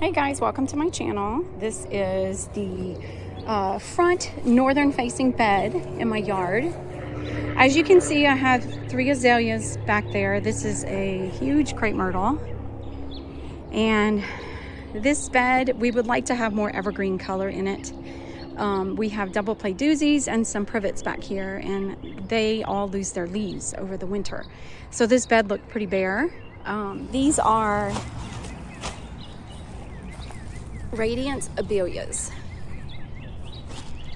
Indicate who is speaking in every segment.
Speaker 1: Hey guys, welcome to my channel. This is the uh, front northern facing bed in my yard. As you can see, I have three azaleas back there. This is a huge crepe myrtle. And this bed, we would like to have more evergreen color in it. Um, we have double play doozies and some privets back here and they all lose their leaves over the winter. So this bed looked pretty bare. Um, these are Radiance Abelias.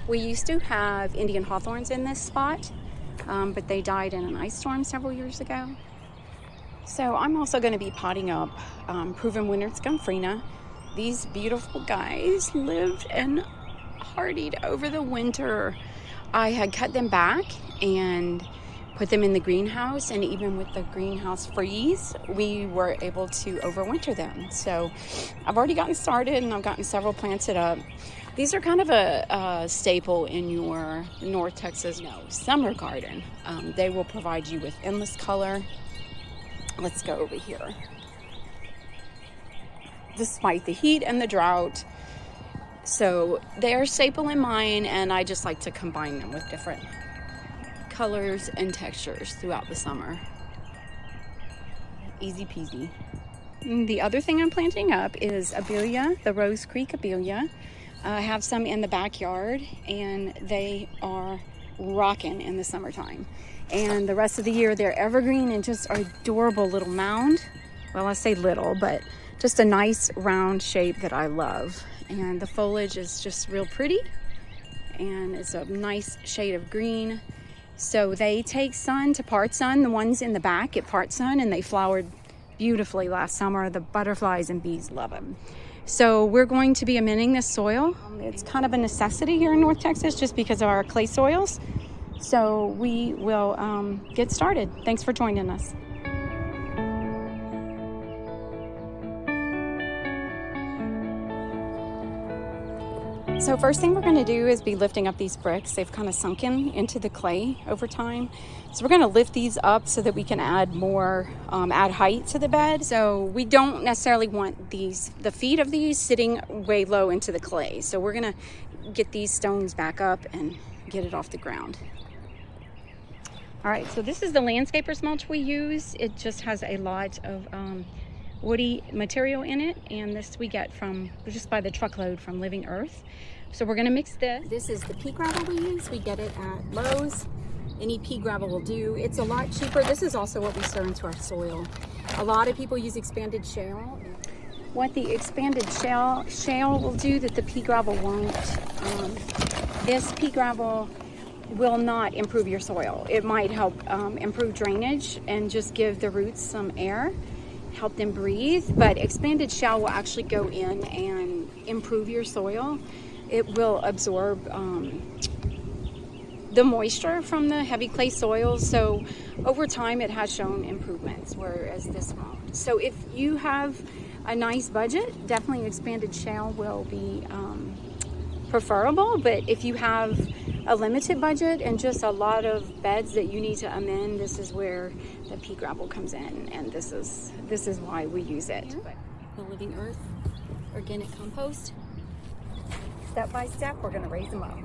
Speaker 1: We used to have Indian hawthorns in this spot, um, but they died in an ice storm several years ago. So I'm also going to be potting up um, Proven Winners Gomphrena. These beautiful guys lived and hardied over the winter. I had cut them back and put them in the greenhouse and even with the greenhouse freeze we were able to overwinter them. So i've already gotten started and i've gotten several planted up. These are kind of a, a staple in your north texas no, summer garden. Um, they will provide you with endless color. Let's go over here. Despite the heat and the drought so they are staple in mine and i just like to combine them with different colors and textures throughout the summer. Easy peasy. Mm, the other thing I'm planting up is Abelia, the Rose Creek Abelia. I have some in the backyard and they are rocking in the summertime. And the rest of the year they're evergreen and just are adorable little mound. Well, I say little, but just a nice round shape that I love. And the foliage is just real pretty and it's a nice shade of green so they take sun to part sun. The ones in the back get part sun and they flowered beautifully last summer. The butterflies and bees love them. So we're going to be amending this soil. It's kind of a necessity here in North Texas just because of our clay soils. So we will um, get started. Thanks for joining us. So first thing we're going to do is be lifting up these bricks. They've kind of sunken into the clay over time. So we're going to lift these up so that we can add more, um, add height to the bed. So we don't necessarily want these, the feet of these sitting way low into the clay. So we're going to get these stones back up and get it off the ground. All right, so this is the landscaper's mulch we use. It just has a lot of um, woody material in it and this we get from just by the truckload from Living Earth. So we're gonna mix this. This is the pea gravel we use. We get it at Lowe's. Any pea gravel will do. It's a lot cheaper. This is also what we stir into our soil. A lot of people use expanded shale. What the expanded shale, shale will do that the pea gravel won't. Um, this pea gravel will not improve your soil. It might help um, improve drainage and just give the roots some air help them breathe, but expanded shale will actually go in and improve your soil. It will absorb um, the moisture from the heavy clay soils. So over time, it has shown improvements, whereas this won't. So if you have a nice budget, definitely expanded shale will be um, preferable. But if you have a limited budget and just a lot of beds that you need to amend, this is where the pea gravel comes in, and this is this is why we use it. The Living Earth organic compost. Step by step, we're going to raise them up.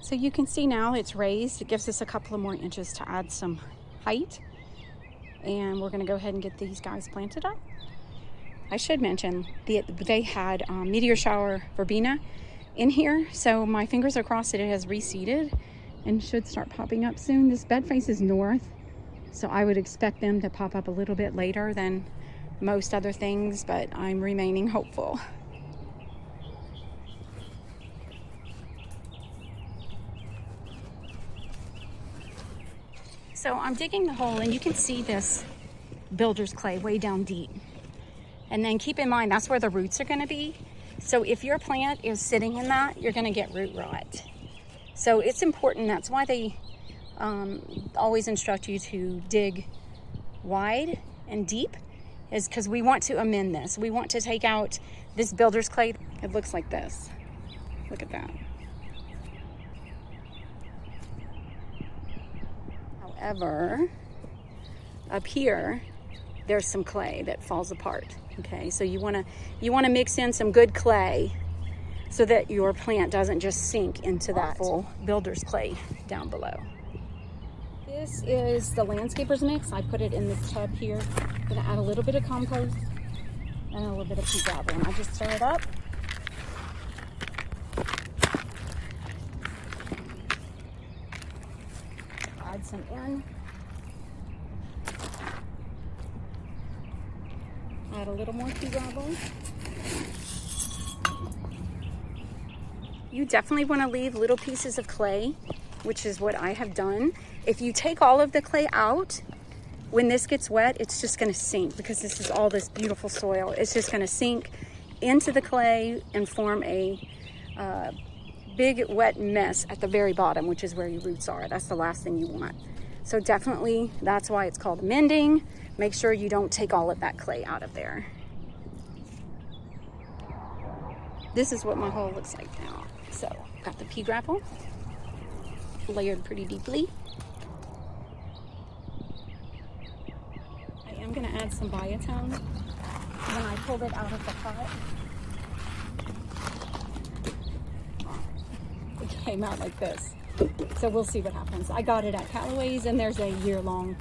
Speaker 1: So you can see now it's raised. It gives us a couple of more inches to add some height. And we're gonna go ahead and get these guys planted up. I should mention the, they had um, meteor shower verbena in here. So my fingers are crossed that it has reseeded and should start popping up soon. This bed faces north. So I would expect them to pop up a little bit later than most other things, but I'm remaining hopeful. So I'm digging the hole and you can see this builder's clay way down deep. And then keep in mind, that's where the roots are gonna be. So if your plant is sitting in that, you're gonna get root rot. So it's important, that's why they um, always instruct you to dig wide and deep is because we want to amend this. We want to take out this builder's clay. It looks like this. Look at that. However, up here, there's some clay that falls apart. Okay, so you wanna you wanna mix in some good clay so that your plant doesn't just sink into that full builder's clay down below. This is the landscapers mix. I put it in this tub here. I'm gonna add a little bit of compost and a little bit of pea gravel and I just stir it up. Add some in. A little more. You definitely want to leave little pieces of clay, which is what I have done. If you take all of the clay out, when this gets wet, it's just going to sink because this is all this beautiful soil. It's just going to sink into the clay and form a uh, big wet mess at the very bottom, which is where your roots are. That's the last thing you want. So definitely, that's why it's called mending. Make sure you don't take all of that clay out of there. This is what my hole looks like now. So, got the pea gravel layered pretty deeply. I am gonna add some biotone when I pulled it out of the pot. It came out like this. So we'll see what happens. I got it at Calloway's and there's a year-long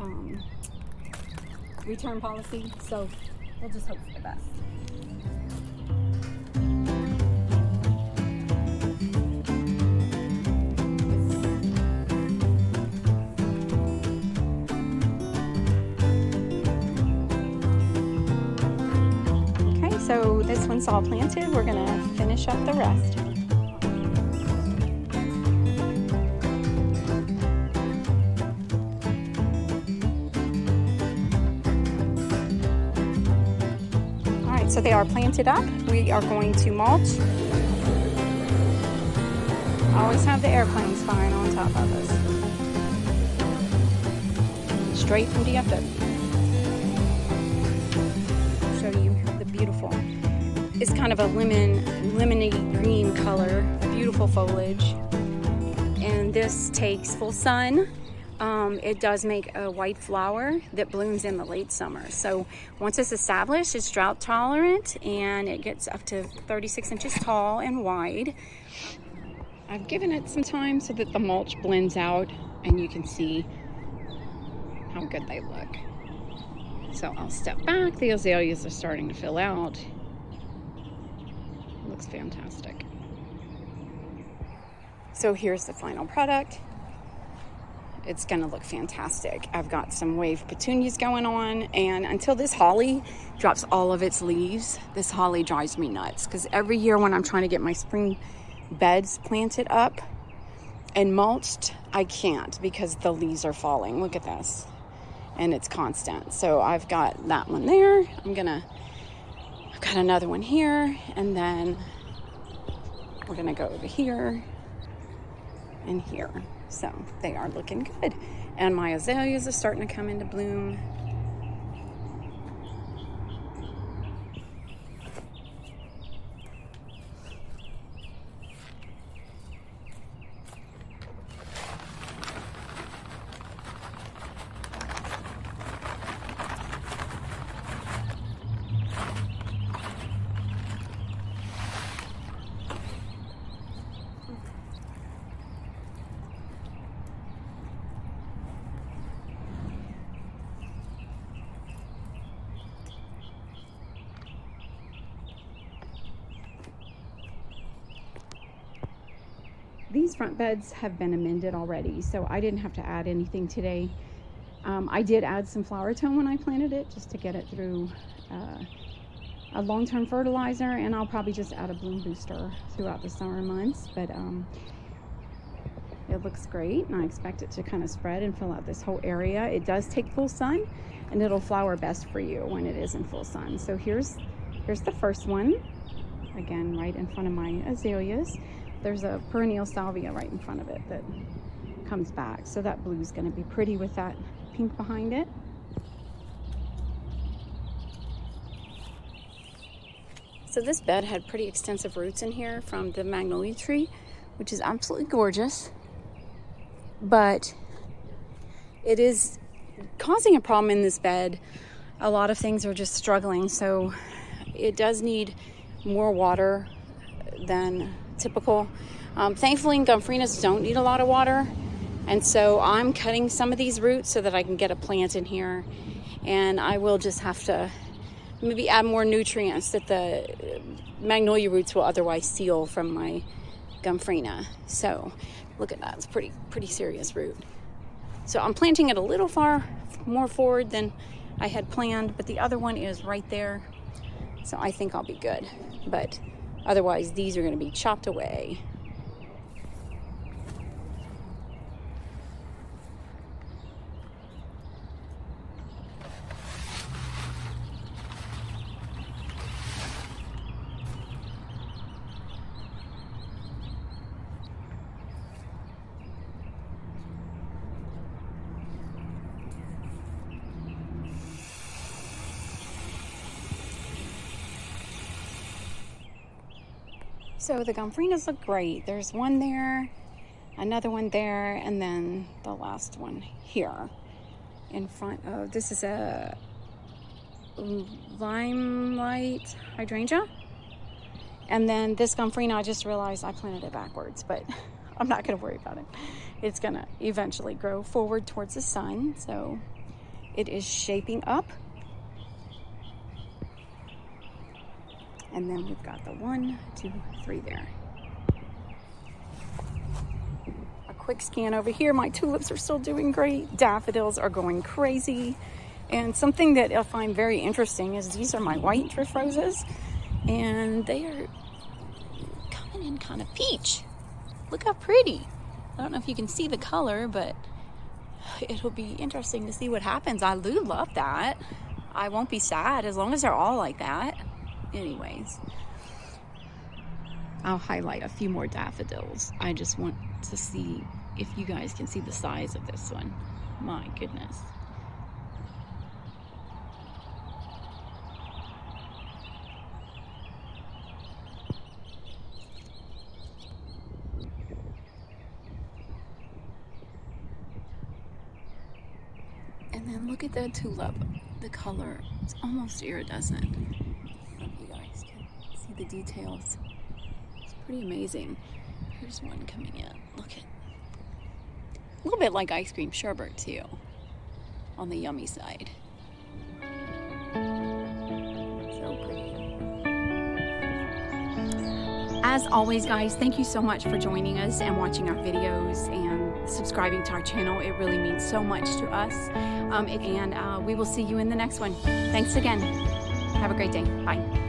Speaker 1: um, return policy. So we'll just hope for the best. Okay, so this one's all planted. We're gonna finish up the rest. So they are planted up. We are going to mulch. Always have the airplanes flying on top of us. Straight from DFW. Show you the beautiful. It's kind of a lemon, lemony green color, beautiful foliage. And this takes full sun um, it does make a white flower that blooms in the late summer. So once it's established, it's drought tolerant and it gets up to 36 inches tall and wide. I've given it some time so that the mulch blends out and you can see how good they look. So I'll step back. The azaleas are starting to fill out. Looks fantastic. So here's the final product it's going to look fantastic. I've got some wave petunias going on, and until this holly drops all of its leaves, this holly drives me nuts because every year when I'm trying to get my spring beds planted up and mulched, I can't because the leaves are falling. Look at this. And it's constant. So I've got that one there. I'm gonna, I've got another one here, and then we're gonna go over here and here. So they are looking good. And my azaleas are starting to come into bloom. These front beds have been amended already, so I didn't have to add anything today. Um, I did add some flower tone when I planted it just to get it through uh, a long-term fertilizer and I'll probably just add a bloom booster throughout the summer months but um, it looks great and I expect it to kind of spread and fill out this whole area. It does take full sun and it'll flower best for you when it is in full sun. So here's here's the first one again right in front of my azaleas there's a perennial salvia right in front of it that comes back. So that blue is going to be pretty with that pink behind it. So this bed had pretty extensive roots in here from the magnolia tree, which is absolutely gorgeous, but it is causing a problem in this bed. A lot of things are just struggling, so it does need more water than typical. Um, thankfully, gomphrenias don't need a lot of water. And so I'm cutting some of these roots so that I can get a plant in here. And I will just have to maybe add more nutrients that the magnolia roots will otherwise steal from my gomphrena. So look at that, it's pretty, pretty serious root. So I'm planting it a little far more forward than I had planned, but the other one is right there. So I think I'll be good. But otherwise, these are gonna be chopped away. So the Gomphrenas look great. There's one there, another one there, and then the last one here in front of, this is a limelight hydrangea. And then this Gomphrena, I just realized I planted it backwards, but I'm not gonna worry about it. It's gonna eventually grow forward towards the sun. So it is shaping up And then we've got the one, two, three there. A quick scan over here. My tulips are still doing great. Daffodils are going crazy. And something that I find very interesting is these are my white drift roses. And they are coming in kind of peach. Look how pretty. I don't know if you can see the color, but it'll be interesting to see what happens. I do love that. I won't be sad as long as they're all like that anyways I'll highlight a few more daffodils. I just want to see if you guys can see the size of this one. My goodness. And then look at the tulip, the color, it's almost iridescent the details. It's pretty amazing. Here's one coming in. Look at a little bit like ice cream sherbet too on the yummy side. So pretty. As always, guys, thank you so much for joining us and watching our videos and subscribing to our channel. It really means so much to us. Um, and uh, we will see you in the next one. Thanks again. Have a great day. Bye.